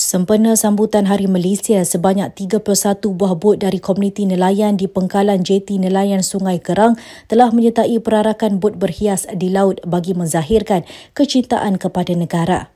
Sempena sambutan Hari Malaysia, sebanyak 31 buah bot dari komuniti nelayan di pengkalan JT Nelayan Sungai Kerang telah menyertai perarakan bot berhias di laut bagi menzahirkan kecintaan kepada negara.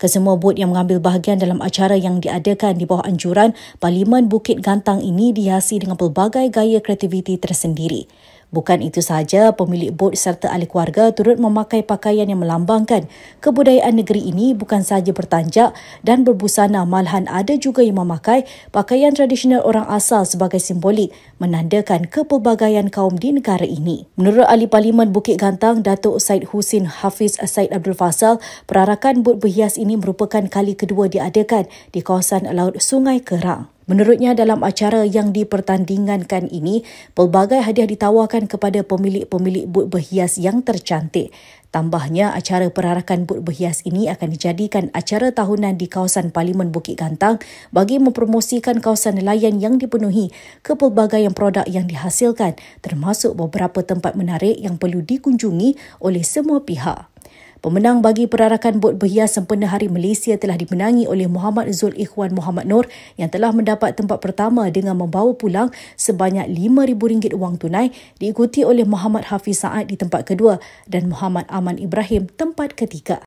Kesemua bot yang mengambil bahagian dalam acara yang diadakan di bawah anjuran Parlimen Bukit Gantang ini dihiasi dengan pelbagai gaya kreativiti tersendiri. Bukan itu sahaja, pemilik bot serta ahli keluarga turut memakai pakaian yang melambangkan kebudayaan negeri ini bukan sahaja bertanjak dan berbusana malahan ada juga yang memakai pakaian tradisional orang asal sebagai simbolik menandakan kepelbagaian kaum di negara ini. Menurut ahli parlimen Bukit Gantang, Datuk Said Husin Hafiz Said Abdul Fasal, perarakan bot berhias ini merupakan kali kedua diadakan di kawasan Laut Sungai Kerang. Menurutnya dalam acara yang dipertandingankan ini, pelbagai hadiah ditawarkan kepada pemilik-pemilik but berhias yang tercantik. Tambahnya, acara perarakan but berhias ini akan dijadikan acara tahunan di kawasan Parlimen Bukit Gantang bagi mempromosikan kawasan nelayan yang dipenuhi kepelbagaian produk yang dihasilkan termasuk beberapa tempat menarik yang perlu dikunjungi oleh semua pihak. Pemenang bagi perarakan bot berhias sempena Hari Malaysia telah dimenangi oleh Muhammad Zul Ikhwan Muhammad Nur yang telah mendapat tempat pertama dengan membawa pulang sebanyak RM5,000 wang tunai diikuti oleh Muhammad Hafiz Saad di tempat kedua dan Muhammad Aman Ibrahim tempat ketiga.